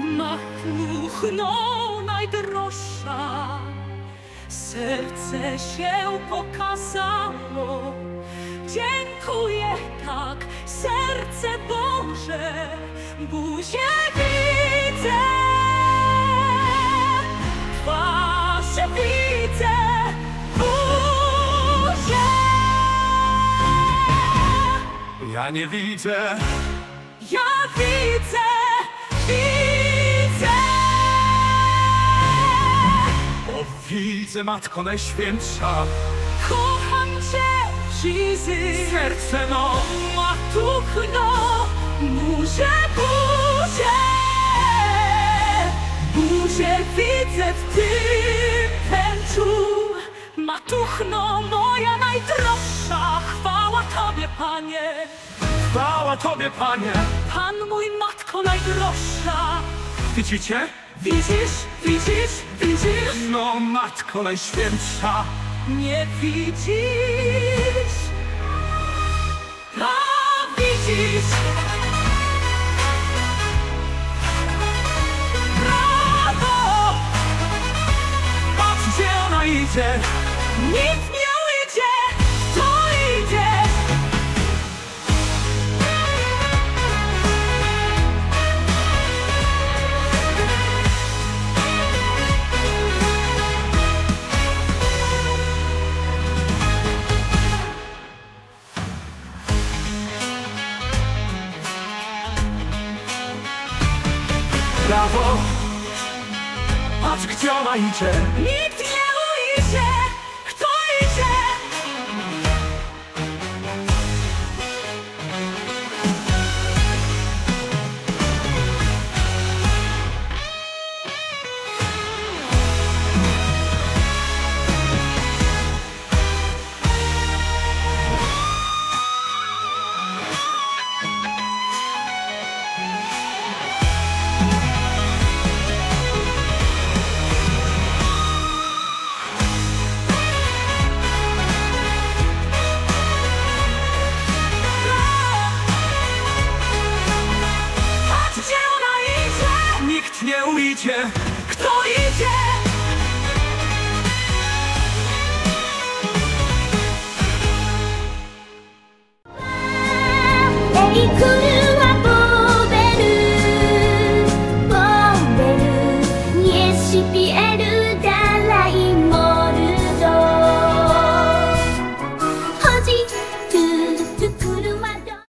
Machuchno najdroższa, serce się pokazało. Dziękuję tak, serce Boże, buzię widzę. Twarze widzę, buzię. Ja nie widzę, Ja widzę. Widzę Matko Najświętsza. Kocham Cię, Jesus. Serce no, Matuchno, buzię, buzię. Buzię widzę w tym tęczu. Matuchno, moja najdroższa, chwała Tobie, Panie. chwała Tobie Panie. Pan mój, Matko najdroższa. Widzicie? Widzisz, widzisz, widzisz? No Matko Najświętsza. Nie widzisz, a widzisz. Brawo! Patrz gdzie ona idzie. Nikt nie Brawo. Patrz gdzie ona idzie. Nie ujdzie. kto idzie. Couldn't